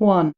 one.